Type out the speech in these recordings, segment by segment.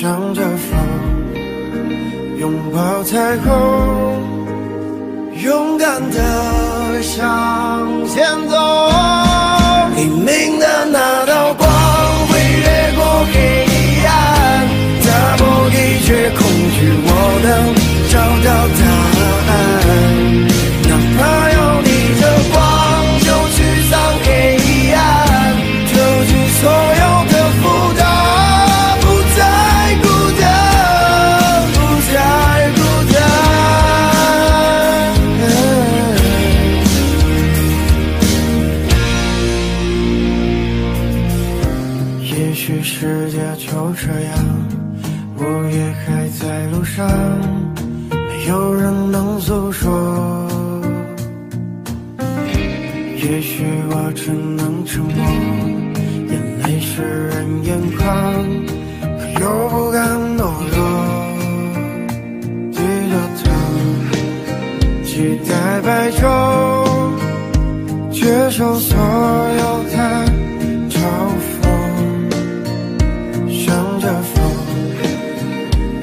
向着风拥抱彩虹勇敢的向前走。黎明的那道光也许我只能沉默，眼泪湿润眼眶，可又不敢懦弱，低着头期待白昼，接受所有的嘲讽，向着风，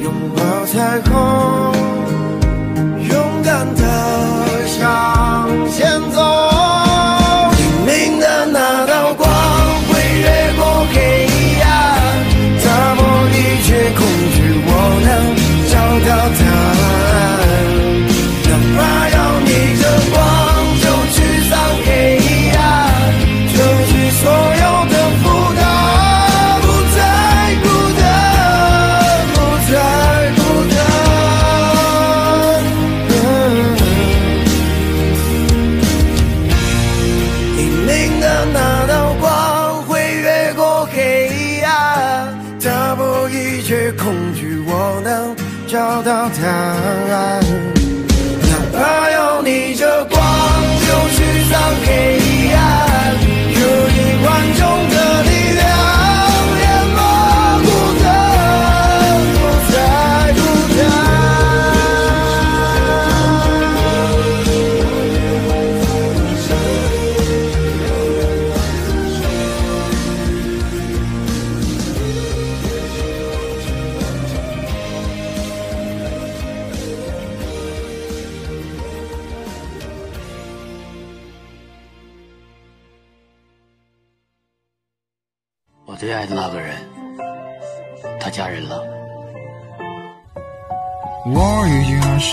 拥抱彩虹。找到答案哪怕要逆着光就驱散黑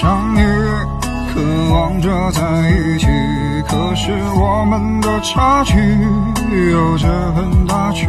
相遇渴望着在一起可是我们的差距有着很大距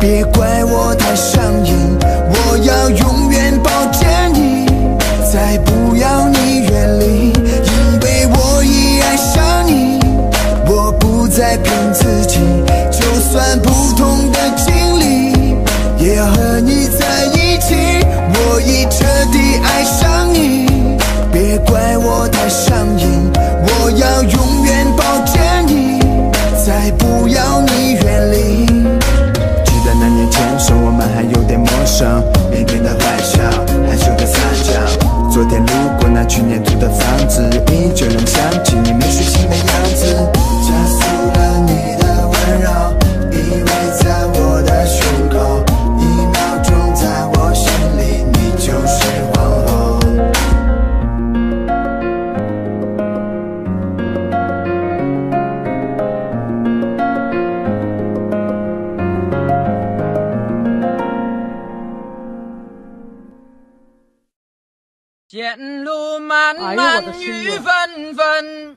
pico 的房子，依旧能想起你没睡醒前路漫漫雨呐纷纷。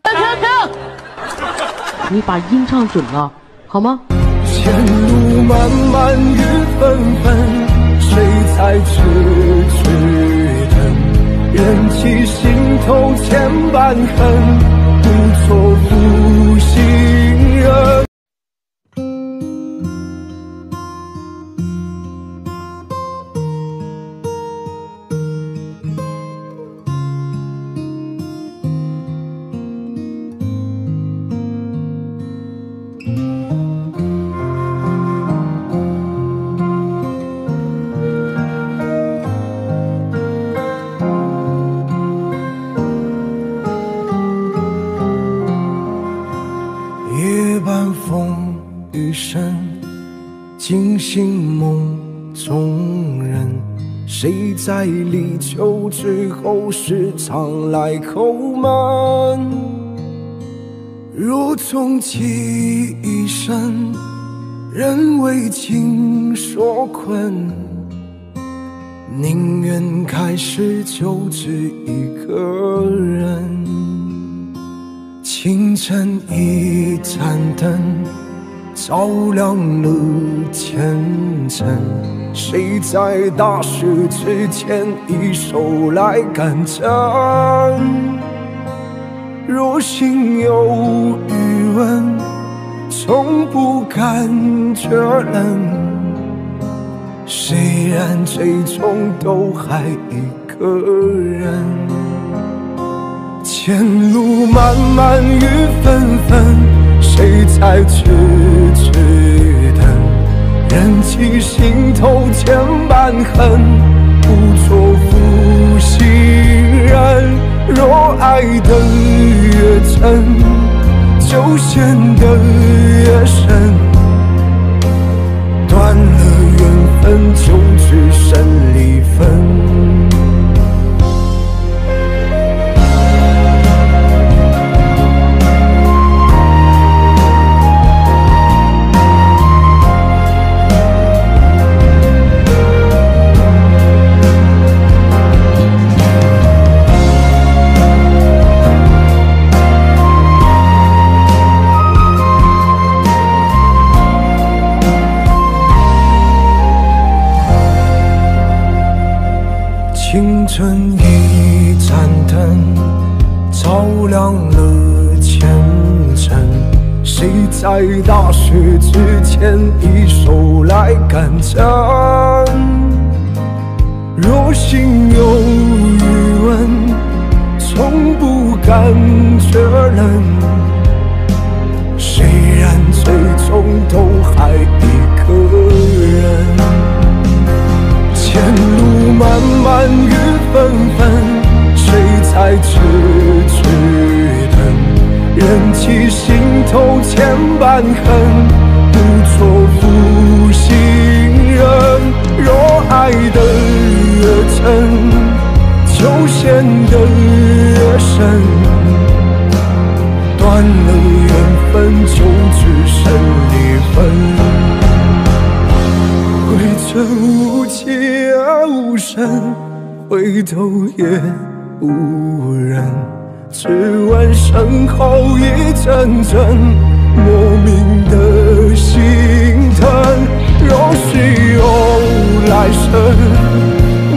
你把音唱准了，好吗？前路漫漫雨纷纷，谁在痴痴等？忍起心头千般恨，不做负心谁在立秋之后时常来叩门？如终其一生，人为情所困。宁愿开始就只一个人。清晨一盏灯，照亮了前程。谁在大雪之前一手来干针？若心有余温，从不感觉冷。虽然最终都还一个人。前路漫漫雨纷纷，谁在痴痴？忍起心头千般恨，不做负心人。若爱得越真，就陷得越深。断了缘分，就只剩离分。之前一手来干针？若心有余温，从不感觉冷。虽然最终都还一个人。前路漫漫雨纷纷，谁在痴痴等？忍起心头千般恨，不做负心人。若爱得越真，就陷得越深。断了缘分，就只剩离分。归程无期而无声，回头也无人。只闻身后一阵阵莫名的心疼。若是有来生，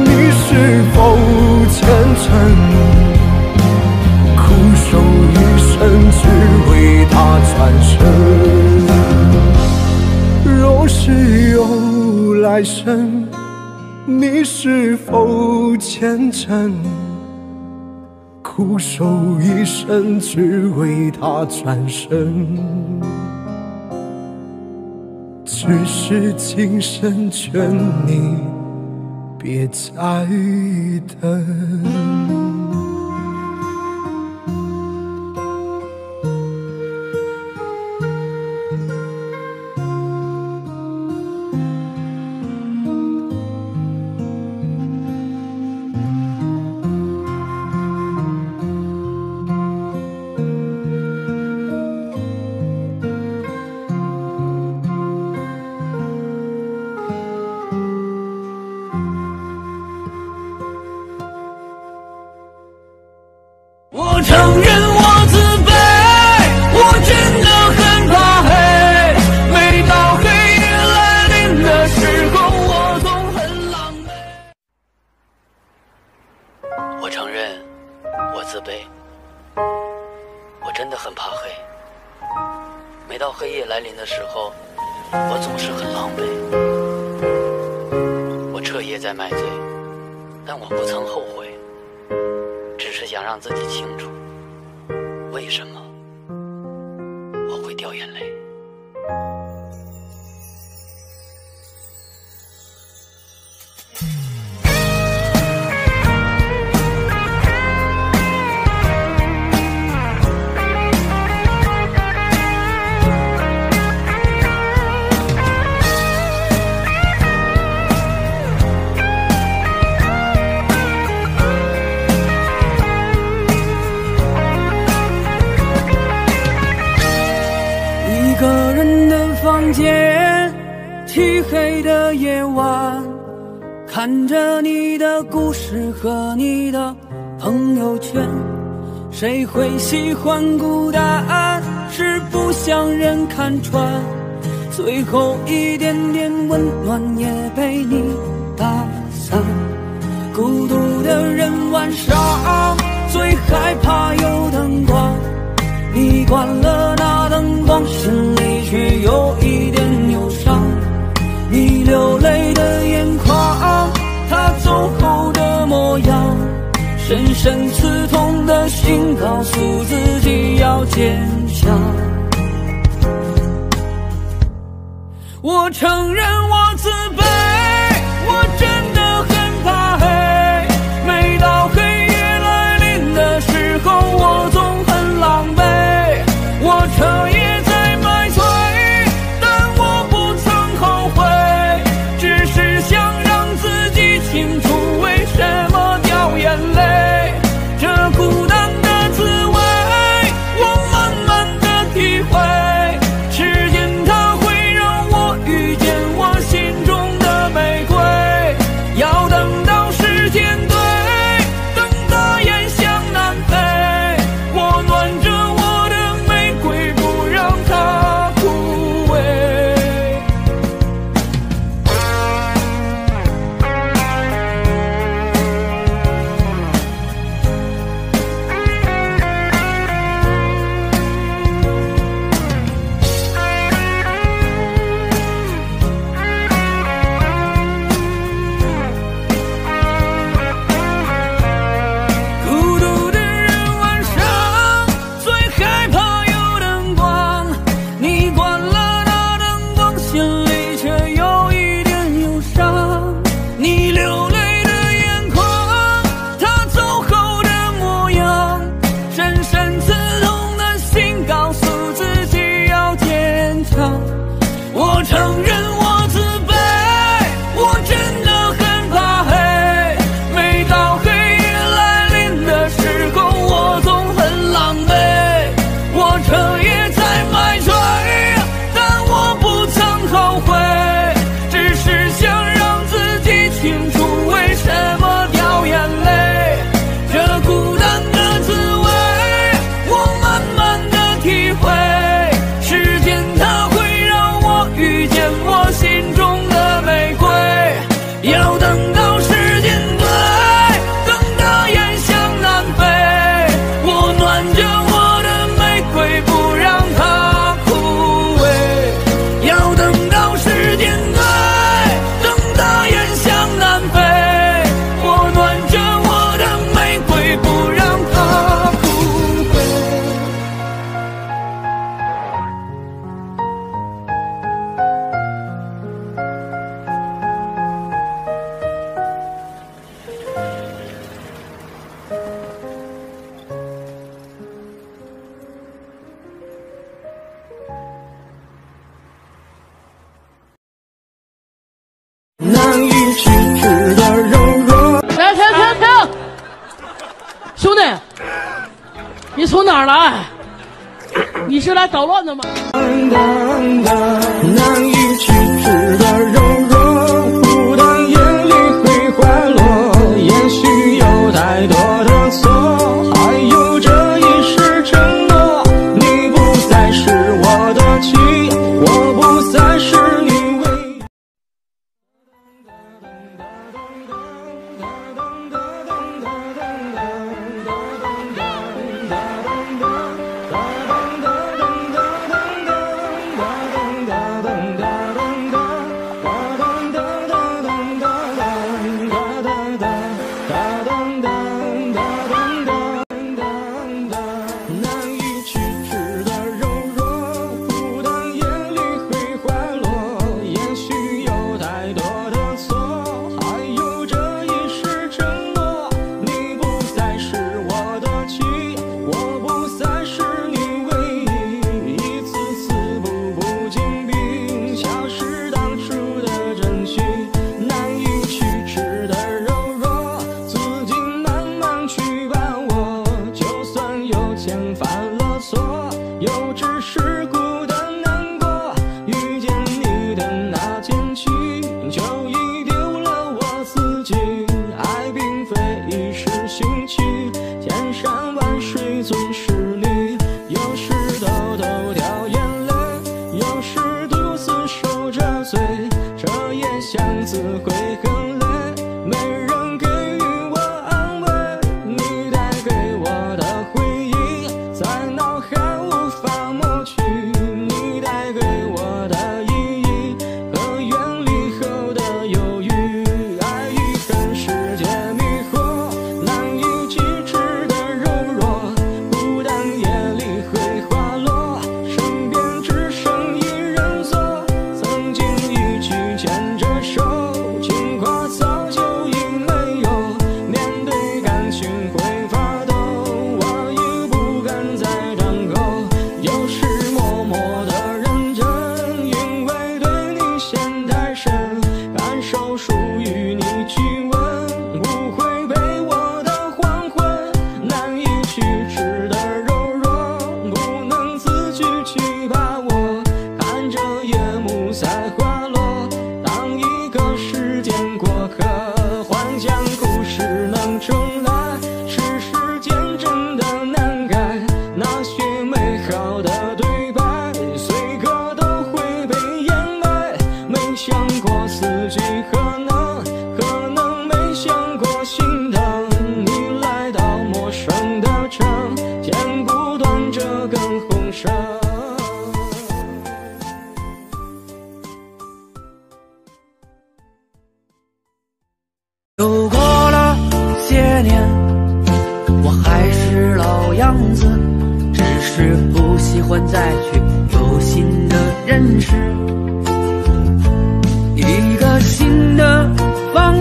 你是否虔诚？苦守一生，只为他转身。若是有来生，你是否虔诚？苦守一生，只为他转身。只是今生劝你别再等。我承认房间，漆黑的夜晚，看着你的故事和你的朋友圈，谁会喜欢孤单？是不想人看穿，最后一点点温暖也被你打散。孤独的人晚上最害怕有灯光，你关了那灯光是。也有一点忧伤你流泪的眼眶他走后的模样深深刺痛的心告诉自己要坚强我承认我自卑捣乱的吗？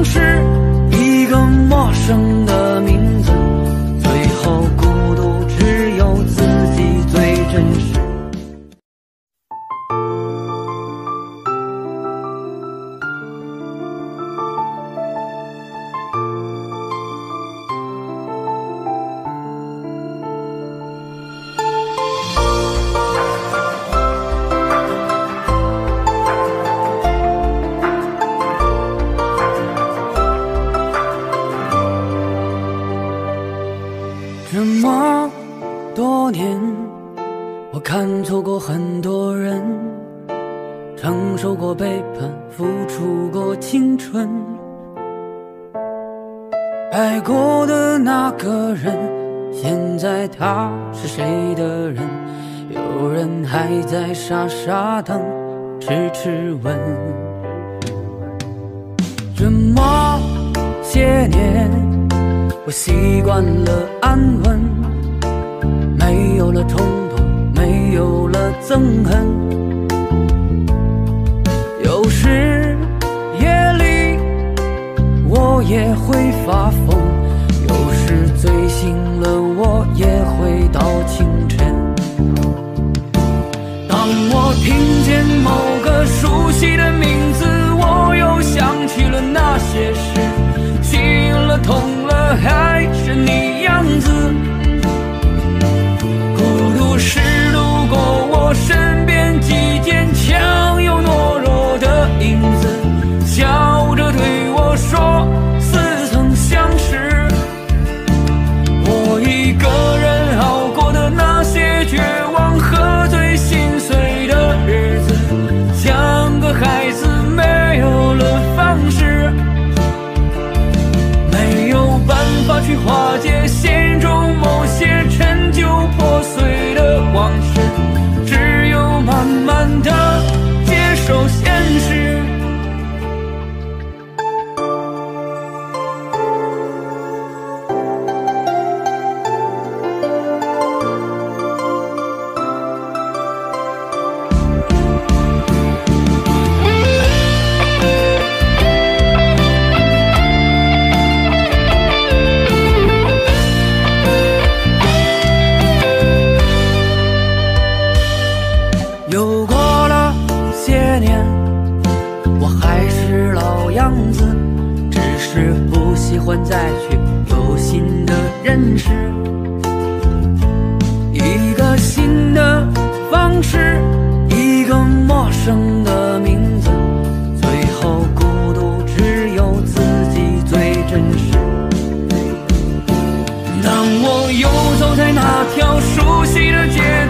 是我习惯了安稳没有了冲动没有了憎恨。有时夜里我也会发疯有时醉醒了我也会到清晨。当我听见某个熟悉的名字我又想起了那些事。痛了还是你样子。孤独是路过我身边既坚强又懦弱的影子。条熟悉的街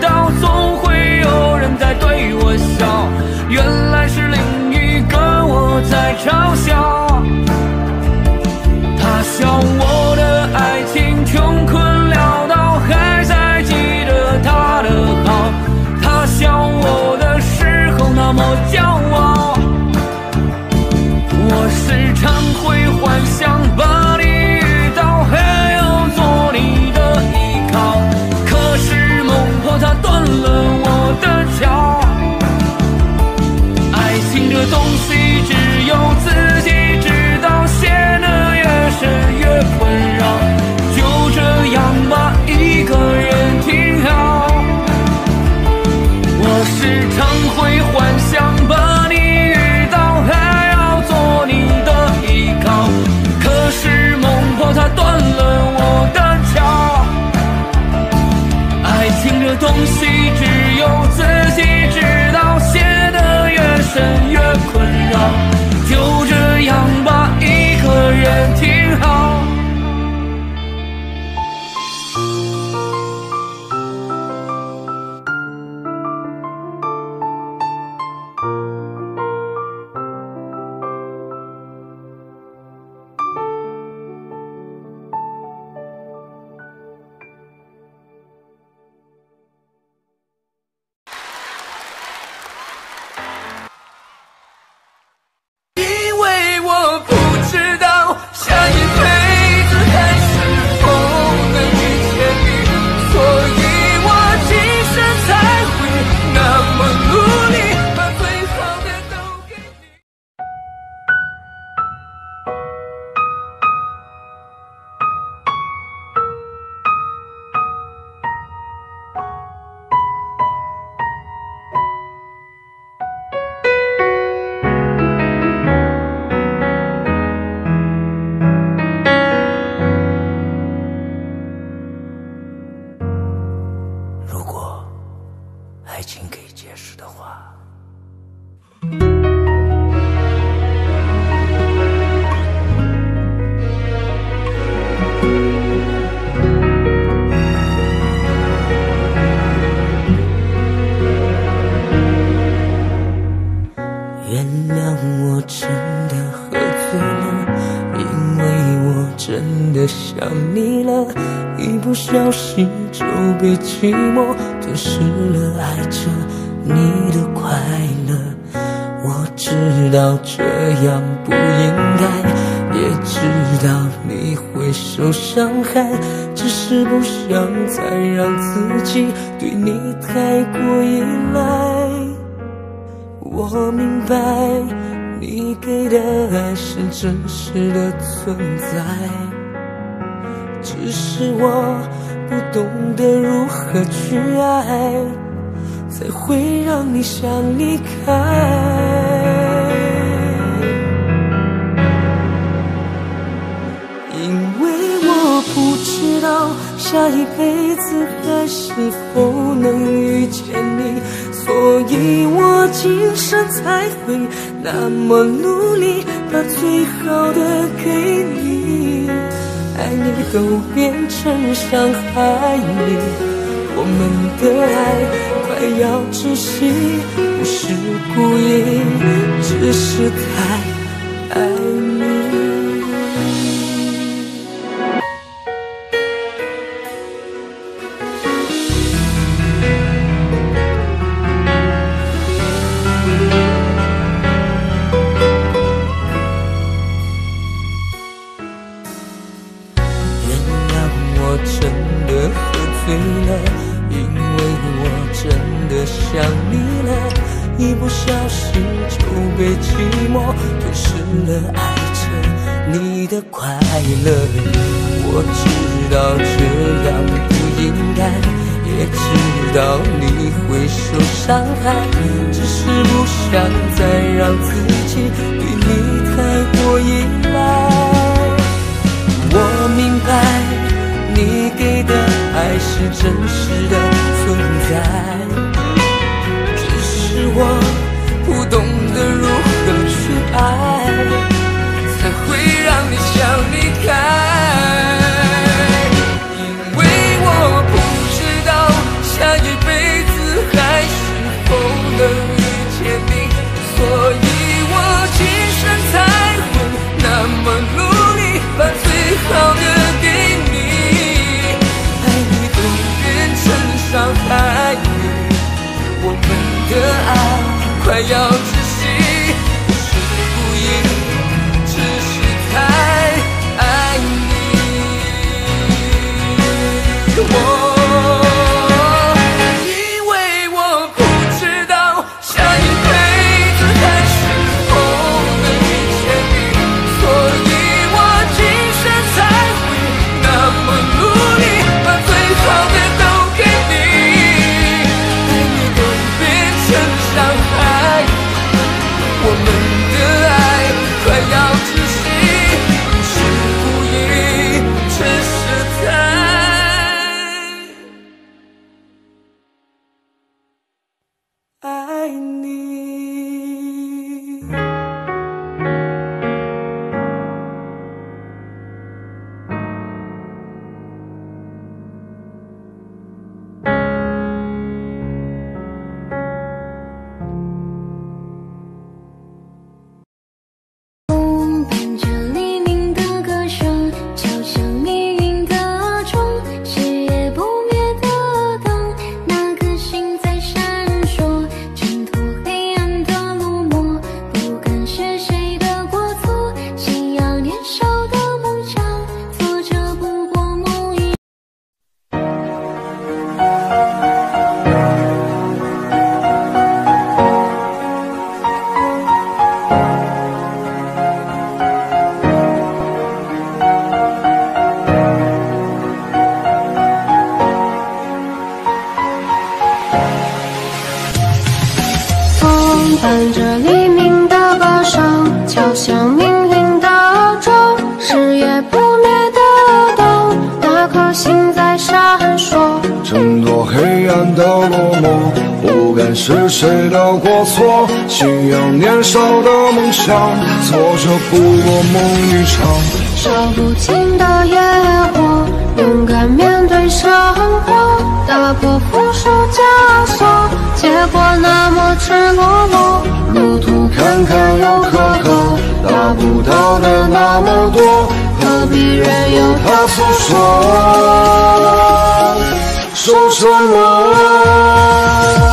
寂寞吞噬了，爱着你的快乐。我知道这样不应该，也知道你会受伤害，只是不想再让自己对你太过依赖。我明白你给的爱是真实的存在，只是我不懂得如何去爱，才会让你想离开。因为我不知道下一辈子还是否能遇见你，所以我今生才会那么努力，把最好的给你。爱你都变成伤害你，我们的爱快要窒息，不是故意，只是太爱你。风伴着黎明的歌声敲响命运的钟是夜不灭的灯那颗星在闪烁挣脱黑暗的落寞不甘是谁的过错信仰年少的梦想挫折不过梦一场。烧不尽的野火勇敢面对生活打破缚束枷。结果那么赤裸裸，路途坎坎又坷坷，达不到的那么多，何必任由他诉说，诉说呢？